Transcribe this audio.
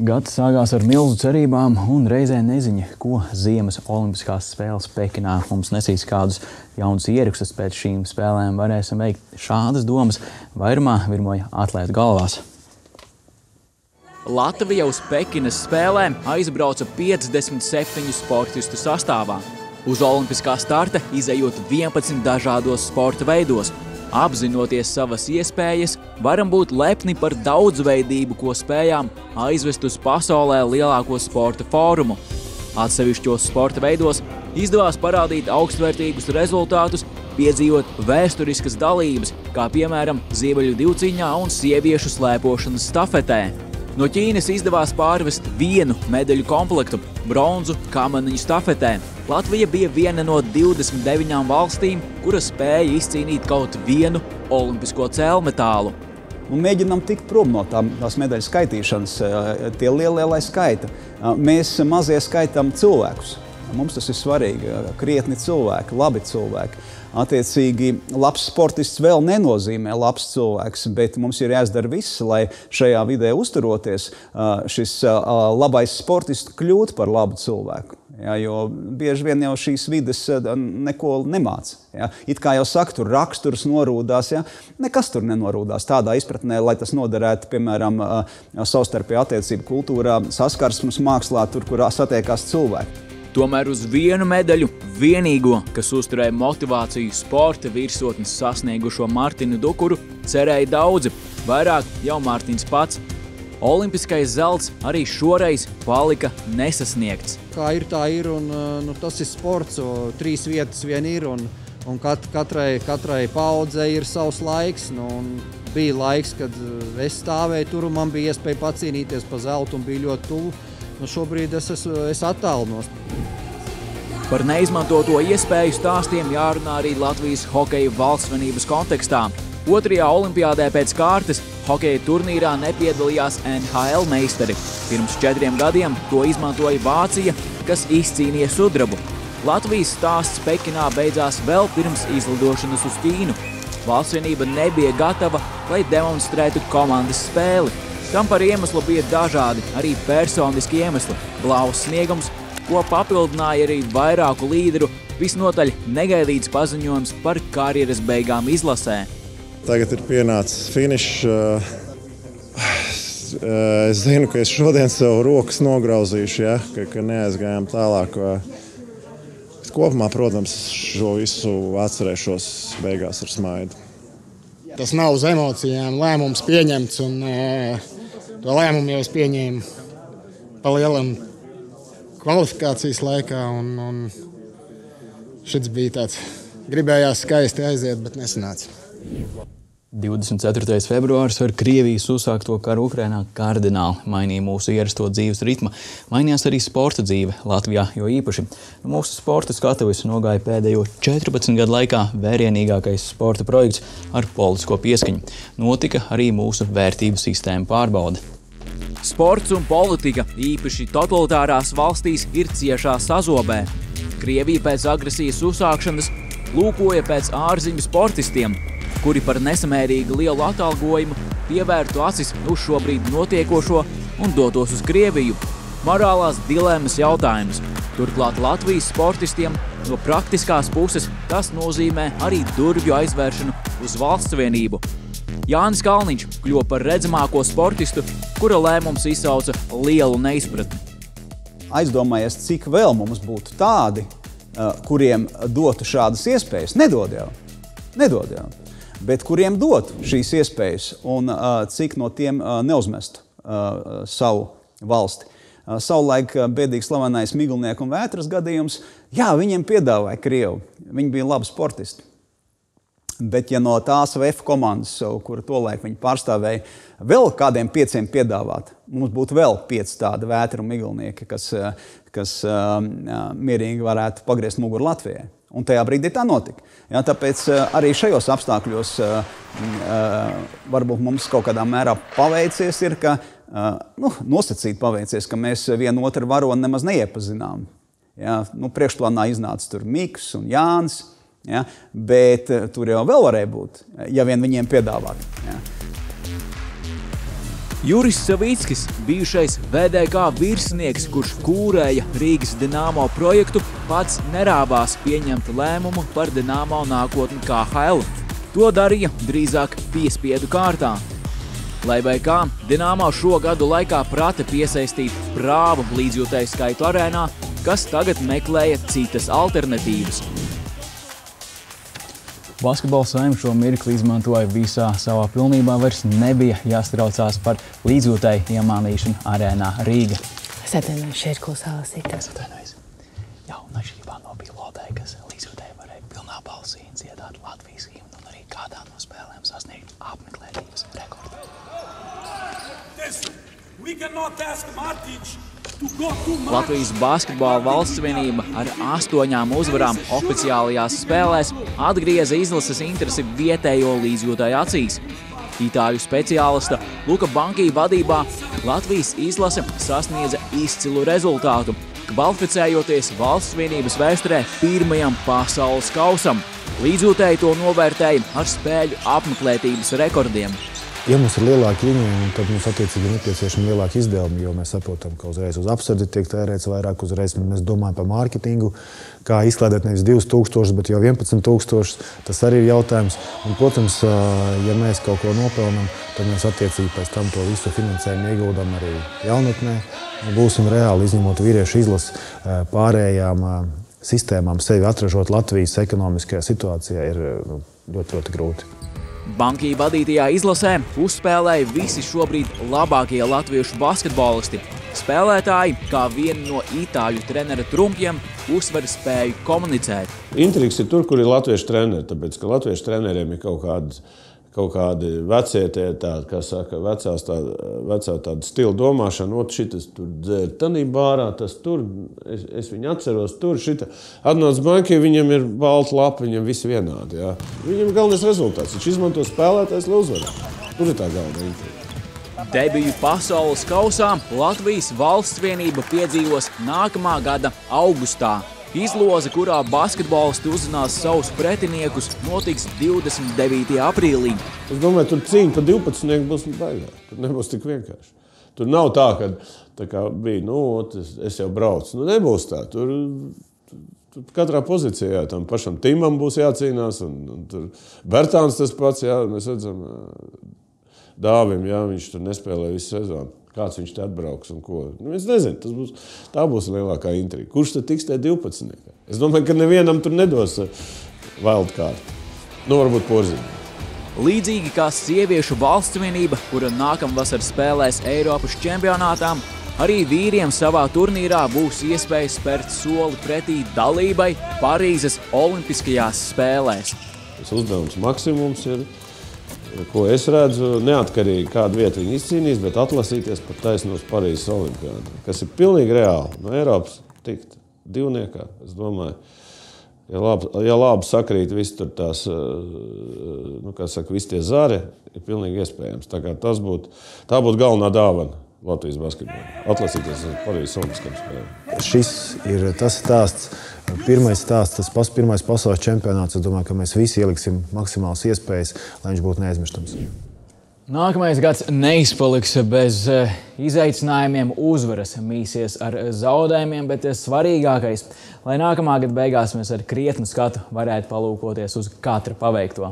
Gads sākās ar milzu cerībām un reizē neziņa, ko Ziemas Olimpiskās spēles Pekinā mums nesīs kādus jaunus ierakstus pēc šīm spēlēm. Varēsim veikt šādas domas vairumā virmoja atlētu galvās. Latvija uz Pekinas spēlēm aizbrauca 57 sportistu sastāvā. Uz olimpiskā starta izējot 11 dažādos sporta veidos – Apzinoties savas iespējas, varam būt lepni par daudzveidību, ko spējām aizvest uz pasaulē lielāko sporta fórumu. Atsevišķos sporta veidos izdevās parādīt augstvērtīgus rezultātus, piedzīvot vēsturiskas dalības, kā piemēram ziemeļu divciņā un sieviešu slēpošanas stafetē. No Ķīnas izdevās pārvest vienu medaļu komplektu – bronzu kamaniņu stafetē. Latvija bija viena no 29 valstīm, kura spēja izcīnīt kaut vienu olimpisko cēlmetālu. Un mēģinām tikt prom no tām, tās medaļu skaitīšanas, eh, tie lielie, lai skaita. Eh, mēs mazie skaitām cilvēkus. Mums tas ir svarīgi. Krietni cilvēki, labi cilvēki. Attiecīgi, labs sportists vēl nenozīmē labs cilvēks, bet mums ir jāizdara viss, lai šajā vidē uzturoties, šis labais sportists kļūtu par labu cilvēku. Ja, jo bieži vien jau šīs vidas neko nemāca. Ja. It kā jau saka, tur raksturs norūdās, ja. nekas tur nenorūdās. Tādā izpratnē, lai tas noderētu, piemēram, savstarpēju attiecību kultūrā, saskarsmes mākslā, tur, kur satiekās cilvēki. Tomēr uz vienu medaļu, vienīgo, kas uzturēja motivāciju sporta virsotnes sasniegušo Martinu Dukuru, cerēja daudzi, vairāk jau Mārtiņš pats. Olimpiskais zelts arī šoreiz palika nesasniegts. Kā ir, tā ir, un nu, tas ir sports, trīs vietas vien ir, un, un kat, katrai, katrai paudzei ir savs laiks. Nu, bija laiks, kad es stāvēju tur, un man bija iespēja pacīnīties pa zeltu, un bija ļoti tuvu Nu, šobrīd es esmu es attālinos. Par neizmantoto iespēju stāstiem jārunā arī Latvijas hokeja valstsvenības kontekstā. Otrajā olimpiādē pēc kārtas hokeja turnīrā nepiedalījās NHL meistari. Pirms četriem gadiem to izmantoja Vācija, kas izcīnīja sudrabu. Latvijas stāsts Pekinā beidzās vēl pirms izlidošanas uz Ķīnu. Valstsvienība nebija gatava, lai demonstrētu komandas spēli. Tam par iemeslu bija dažādi, arī personiski iemesli. Blaus sniegums, ko papildināja arī vairāku līderu, visnotaļ negaidīts paziņojums par karjeras beigām izlasē. Tagad ir pienācis finišs. Es zinu, ka es šodien sev rokas nograuzīšu, ja, ka, ka neaizgājām tālāk. Bet kopumā, protams, šo visu atcerēšos beigās ar smaidu. Tas nav uz emocijām lēmums pieņemts. Un, uh, To lēmumu jau es pieņēmu pa lielam kvalifikācijas laikā. Un, un šis bija tāds, gribējās skaisti aiziet, bet nesanāca. 24. februāris ar Krievijas uzsākto karu Ukrainā kardināli mainīja mūsu ierasto dzīves ritmu. Mainījās arī sporta dzīve Latvijā, jo īpaši mūsu sporta skatuves nogāja pēdējo 14 gadu laikā vērienīgākais sporta projekts ar politisko pieskaņu. Notika arī mūsu vērtību sistēma pārbaude. Sports un politika, īpaši totalitārās valstīs, ir ciešā sazobē. Krievija pēc agresijas uzsākšanas lūkoja pēc ārzemju sportistiem, kuri par nesamērīgi lielu atalgojumu pievērtu acis uz šobrīd notiekošo un dotos uz Krieviju. Morālās dilemmas jautājums. Turklāt Latvijas sportistiem no praktiskās puses tas nozīmē arī durvju aizvēršanu uz valsts vienību. Jānis Kalniņš kļuva par redzamāko sportistu, kura lēmums izsauca lielu neizpratni. Aizdomājies, cik vēl mums būtu tādi, kuriem dotu šādas iespējas. Nedod jau. Nedod jau bet kuriem dot šīs iespējas un cik no tiem neuzmestu uh, savu valsti. Savulaik bēdīgi slavenais Miglnieku un Vētras gadījums, jā, viņiem piedāvāja Krievu. Viņi bija labi sportisti. Bet, ja no tās VF komandas, kuru tolaik viņi pārstāvēja, vēl kādiem pieciem piedāvāt, mums būtu vēl pieci tādi vētri un miglinieki, kas, kas mierīgi varētu pagriezt muguru Latvijai. Un tajā brīdī tā notika. Ja, tāpēc uh, arī šajos apstākļos uh, uh, varbūt mums kaut kādā mērā paveicies, ir, ka nu, nosacīt paveicies, ka mēs vienu otru varoni nemaz neiepazinām. Ja, nu, priekšplānā iznāca tur Mikls un Jānis, ja, bet tur jau vēl varēja būt, ja vien viņiem piedāvāt. Ja. Juris Savickis, bijušais VDK virsnieks, kurš kūrēja Rīgas Dienāmo projektu, pats nerāvās pieņemt lēmumu par Dienāmo nākotni KHL. To darīja drīzāk piespiedu kārtā. Lai vai kā, Dienāmo šo gadu laikā prata piesaistīt prāvu līdzjūtēju skaitu arēnā, kas tagad meklēja citas alternatīvas. Basketbola saimnieks šo mirkli izmantoja visā savā pilnībā. Vairs nebija jāstraucās par līdzjūtēju iemānīšanu arēnā Rīga. Es atvainojos, šeit klusā lasītā. Es atvainojos. Jā, un atšķirībā no pilotē, kas līdzjūtēji varēja pilnā balsī dziedāt Latvijas himnu un arī kādā no spēlēm sasniegt apmeklētības rekordu. We cannot ask Martic Latvijas Basketbola valsts vienība ar astoņām uzvarām oficiālajās spēlēs atgrieza izlases interesi vietējo līdzjūtāju acīs. Itāļu speciālista Luka Bankī vadībā Latvijas izlase sasniedza izcilu rezultātu, kvalificējoties valsts vienības vēsturē pirmajam pasaules kausam. Līdzjūtēji to novērtēja ar spēļu apmeklētības rekordiem. Ja mums ir lielāki ieņēmumi, tad mums attiecīgi ir nepieciešami lielāki izdevumi, jo mēs saprotam, ka uzreiz uz apsardzi tiek tērēts vairāk, uzreiz mēs domājam par mārketingu, kā izklaidēt nevis 2000, bet jau 11,000. Tas arī ir jautājums. Un, protams, ja mēs kaut ko nopelnām, tad mēs attiecīgi pēc tam to visu finansējumu ieguldām arī jaunatnē. Būsim reāli izņemot vīriešu izlases pārējām sistēmām, sevi atražot Latvijas ekonomiskajā situācijā, ir ļoti, ļoti grūti. Bankī vadītajā izlasē uzspēlēja visi šobrīd labākie latviešu basketbolisti. Spēlētāji, kā viena no itāļu trenera trumpiem, uzsver spēju komunicēt. Intrigs ir tur, kur ir latviešu treneri, tāpēc ka latviešu treneriem ir kaut kādas kaut kādi vecie, tādi, kā saka, vecās, tā, vecā tāda stila domāšana, otrs šitas tur dzēr tanī bārā, tas tur, es, es viņu atceros, tur šita. Atnāc bankai, viņam ir balta lapa, viņam viss vienādi, jā. Viņam galvenais rezultāts, viņš izmanto spēlētājs, lai uzvarētu. Tur ir tā galvenā intriga. Debiju pasaules kausā Latvijas valsts vienība piedzīvos nākamā gada augustā. Izloze, kurā basketbolisti uzzinās savus pretiniekus, notiks 29. aprīlī. Es domāju, tur cīņa par 12. būs baigā. Tur nebūs tik vienkārši. Tur nav tā, ka tā kā bija, nu, es, es jau braucu. Nu, nebūs tā. Tur, tur katrā pozīcijā tam pašam Timam būs jācīnās. Un, un tur Bertāns tas pats, jā, mēs redzam, Dāvim, jā, viņš tur nespēlē visu sezonu. Kāds viņš te atbrauks un ko. Nu, es nezinu, tas būs, tā būs lielākā intriga. Kurš tad tiks tajā 12? Es domāju, ka nevienam tur nedos uh, wildcard. Nu, varbūt porziņu. Līdzīgi kā sieviešu valsts vienība, kura nākamvasar spēlēs Eiropas čempionātā, arī vīriem savā turnīrā būs iespēja spērt soli pretī dalībai Parīzes Olimpiskajās spēlēs. Tas uzdevums maksimums ir ko es redzu, neatkarīgi kādu vietu viņi izcīnīs, bet atlasīties pat taisnos Parīzes olimpiādu, kas ir pilnīgi reāli no Eiropas tikt divniekā, es domāju. Ja labi, ja labi sakrīt visi tur tās, eh, nu, kā saka, visi tie zari, ir pilnīgi iespējams. Tā kā tas būtu, tā būtu galvenā dāvana Latvijas basketbolā. Atlasīties Parīzes Olimpiskajām spēlēm. Šis ir tas stāsts. Pirmais stāsts, tas pats pirmais pasaules čempionāts. Es domāju, ka mēs visi ieliksim maksimālas iespējas, lai viņš būtu neaizmirstams. Nākamais gads neizpaliks bez eh, izaicinājumiem, uzvaras mīsies ar zaudējumiem, bet svarīgākais, lai nākamā gada beigās mēs ar krietnu skatu varētu palūkoties uz katra paveikto.